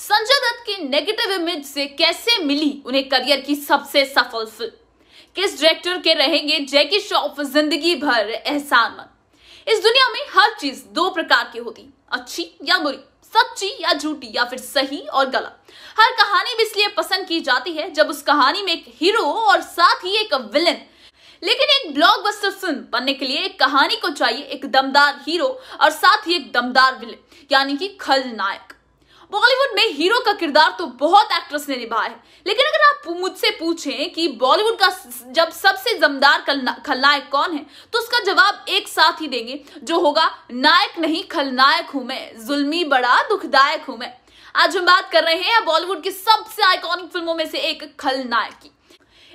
संजय दत्त की negative image से कैसे मिली उन्हें करियर की सबसे सफल फ़िल्म? किस डायरेक्टर के रहेंगे जैकी श्रॉफ ज़िंदगी भर एहसान मंद इस दुनिया में हर चीज़ दो प्रकार की होती। अच्छी या बुरी, सच्ची या झूठी, या फिर सही और गलत। हर कहानी भी इसलिए पसंद की जाती है जब उस कहानी में एक हीरो और साथ ही एक विलन लेकिन एक ब्लॉकबस्टर फ़िल्म बनने के लिए एक कहानी को चाहिए एक दमदार हीरो और साथ ही एक दमदार विलन यानी कि खलनायक। बॉलीवुड में हीरो का किरदार तो बहुत एक्ट्रेस ने निभाया है। लेकिन अगर आप मुझसे पूछें कि बॉलीवुड का जब सबसे दमदार खलनायक कौन है तो उसका जवाब एक साथ ही देंगे, जो होगा, नायक नहीं, खलनायक हूँ मैं, जुल्मी बड़ा, दुखदायक हूँ मैं। आज हम बात कर रहे हैं बॉलीवुड की सबसे आइकॉनिक फ़िल्मों में से एक खलनायक। की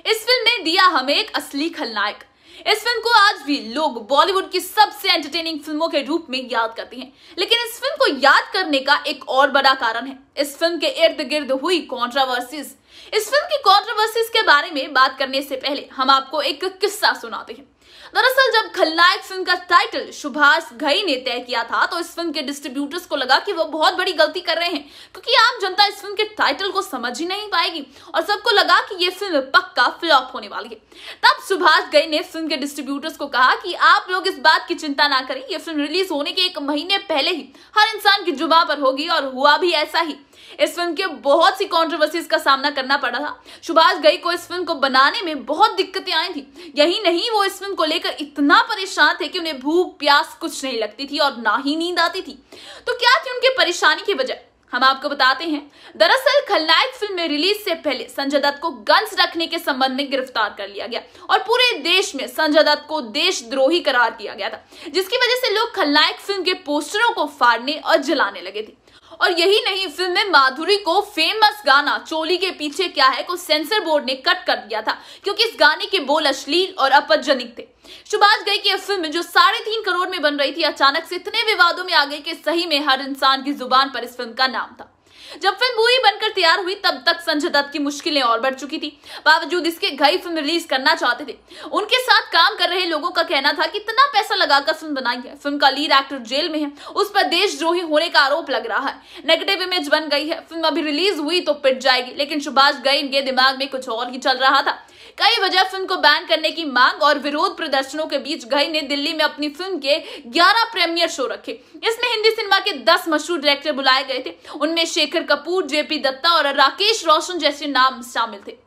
इस फ़िल्म ने दिया हमें एक असली खलनायक। इस फ़िल्म को आज भी लोग बॉलीवुड की सबसे एंटरटेनिंग फ़िल्मों के रूप में याद करते हैं। लेकिन इस फ़िल्म को याद करने का एक और बड़ा कारण है। इस फ़िल्म के इर्द गिर्द हुई कॉन्ट्रावर्सीज इस फ़िल्म की कॉन्ट्रोवर्सीज के बारे में बात करने से पहले हम आपको एक किस्सा सुनाते हैं। दरअसल, जब खलनायक फ़िल्म का टाइटल सुभाष घई ने तय किया था तो इस फ़िल्म के डिस्ट्रीब्यूटर्स को लगा कि वो बहुत बड़ी गलती कर रहे हैं, क्योंकि आम जनता इस फ़िल्म के टाइटल को समझ ही नहीं पाएगी और सबको लगा कि ये फ़िल्म पक्का फ्लॉप होने वाली है। तब सुभाष घई ने फ़िल्म के डिस्ट्रीब्यूटर्स को कहा कि आप लोग इस बात की चिंता ना करें, ये फ़िल्म रिलीज़ होने के एक महीने पहले ही हर इंसान की जुबा पर होगी और हुआ भी ऐसा ही। इस फ़िल्म के बहुत सी कॉन्ट्रोवर्सीज का सामना करना पड़ा था। सुभाष गई को इस फ़िल्म को बनाने में बहुत दिक्कतें आई थी। यही नहीं, वो इस फ़िल्म को लेकर इतना परेशान थे कि उन्हें भूख, प्यास कुछ नहीं लगती थी और ना ही नींद आती थी। तो क्या थी उनकी परेशानी की वजह? हम आपको बताते हैं। दरअसल, खलनायक फ़िल्म में रिलीज़ से पहले संजय दत्त को गन्स रखने के संबंध में गिरफ़्तार कर लिया गया और पूरे देश में संजय दत्त को देशद्रोही करार दिया गया था, जिसकी वजह से लोग खलनायक फ़िल्म के पोस्टरों को फाड़ने और जलाने लगे थे। और यही नहीं फ़िल्म में माधुरी को फ़ेमस गाना, चोली के पीछे क्या है, को सेंसर बोर्ड ने कट कर दिया था, क्योंकि इस गाने के बोल अश्लील और अपजनिक थे। सुभाष गई की फ़िल्म जो साढ़े तीन करोड़ में बन रही थी, अचानक से इतने विवादों में आ गई कि सही में हर इंसान की ज़ुबान पर इस फ़िल्म का नाम था। जब फ़िल्म पूरी बनकर तैयार हुई, तब तक संजय दत्त की मुश्किलें और बढ़ चुकी थी। बावजूद इसके घई फ़िल्म रिलीज़ करना चाहते थे, उनके साथ काम कर रहे लोगों का कहना था कि इतना पैसा लगाकर फ़िल्म बनाई है। फ़िल्म का लीड एक्टर जेल में है, उस पर देशद्रोही होने का आरोप लग रहा है। नेगेटिव इमेज बन गई है, फ़िल्म अभी रिलीज़ हुई तो पिट जाएगी, लेकिन सुभाष गई इनके दिमाग में कुछ और ही चल रहा था। कई वजह फ़िल्म को बैन करने की मांग और विरोध प्रदर्शनों के बीच गई ने दिल्ली में अपनी फ़िल्म के 11 प्रीमियर शो रखे। इसमें हिंदी सिनेमा के 10 मशहूर डायरेक्टर बुलाए गए थे। उनमें शेखर कपूर, जेपी दत्ता और राकेश रोशन जैसे नाम शामिल थे।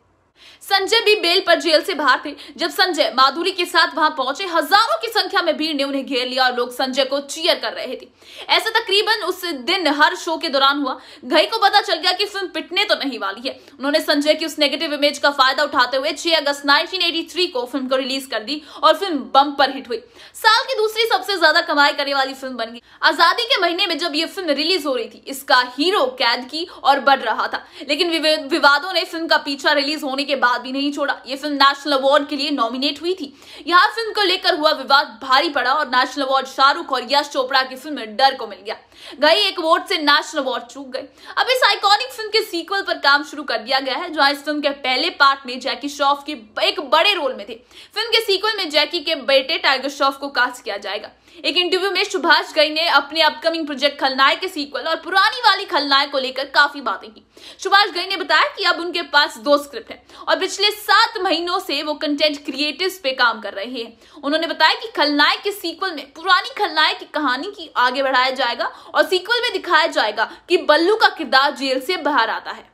संजय भी बेल पर जेल से बाहर थे। जब संजय माधुरी के साथ वहाँ पहुँचे, हज़ारों की संख्या में भीड़ ने उन्हें घेर लिया और लोग संजय को चीयर कर रहे थे। ऐसा तकरीबन उस दिन हर शो के दौरान हुआ। घई को पता चल गया कि फ़िल्म पिटने तो नहीं वाली है। उन्होंने संजय की उस नेगेटिव इमेज का फ़ायदा उठाते हुए छह अगस्त नाइनटीन को फ़िल्म को रिलीज़ कर दी और फ़िल्म बम पर हिट हुई। साल की दूसरी सबसे ज़्यादा कमाई करने वाली फ़िल्म बन गई। आज़ादी के महीने में जब ये फ़िल्म रिलीज़ हो रही थी, इसका हीरो कैद की और बढ़ रहा था। लेकिन विवादों ने फ़िल्म का पीछा रिलीज़ होने के बाद भी नहीं छोड़ा। ये फ़िल्म नेशनल अवार्ड के लिए नॉमिनेट हुई थी। यहाँ फ़िल्म को लेकर हुआ विवाद भारी पड़ा और नेशनल अवार्ड शाहरुख और यश चोपड़ा की फ़िल्म डर को मिल गया। गई एक वोट से नेशनल अवार्ड चूक गए। अब इस आइकॉनिक फ़िल्म के सीक्वल पर काम शुरू कर दिया गया है, जहाँ इस फ़िल्म के पहले पार्ट में जैकी श्रॉफ के एक बड़े रोल में थे। फ़िल्म के सीक्वल में जैकी के बेटे टाइगर श्रॉफ को कास्ट किया जाएगा। एक इंटरव्यू में सुभाष गई ने अपने अपकमिंग प्रोजेक्ट खलनायक के सीक्वल और पुरानी वाली खलनायक को लेकर काफ़ी बातें की। सुभाष गई ने बताया कि अब उनके पास दो स्क्रिप्ट है और पिछले सात महीनों से वो कंटेंट क्रिएटिव पे काम कर रहे हैं। उन्होंने बताया कि खलनायक के सीक्वल में पुरानी खलनायक की कहानी की आगे बढ़ाया जाएगा और सीक्वल में दिखाया जाएगा कि बल्लू का किरदार जेल से बाहर आता है।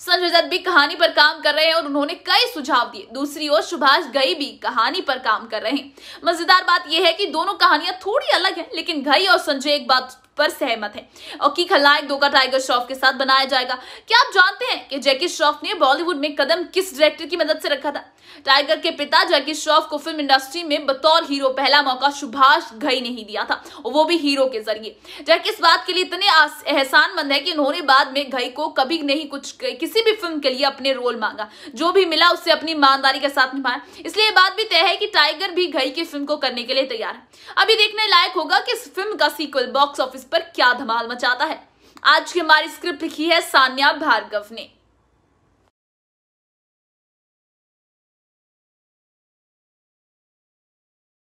संजय दत्त भी कहानी पर काम कर रहे हैं और उन्होंने कई सुझाव दिए। दूसरी ओर सुभाष गई भी कहानी पर काम कर रहे हैं। मज़ेदार बात यह है कि दोनों कहानियाँ थोड़ी अलग है, लेकिन गई और संजय एक बात पर सहमत है। और की खलनायक का टाइगर श्रॉफ के साथ बनाया जाएगा। क्या आप जानते हैं कि जैकी श्रॉफ ने बॉलीवुड में कदम किस डायरेक्टर की मदद से रखा था? टाइगर के पिता जैकी श्रॉफ को फ़िल्म इंडस्ट्री में बतौर हीरो पहला मौका सुभाष घई ने ही दिया था, और वो भी हीरो के ज़रिए। जैकी इस बात के लिए इतने एहसान मंद है कि उन्होंने बाद में घई को कभी नहीं कुछ किसी भी फ़िल्म के लिए अपने रोल मांगा। जो भी मिला उससे अपनी ईमानदारी के साथ निभाया इसलिए बात भी तय है कि टाइगर भी घई की फ़िल्म को करने के लिए तैयार है। अभी देखने लायक होगा कि इस फ़िल्म का सीक्वल बॉक्स ऑफ़िस पर क्या धमाल मचाता है? आज की हमारी स्क्रिप्ट लिखी है सान्या भार्गव ने।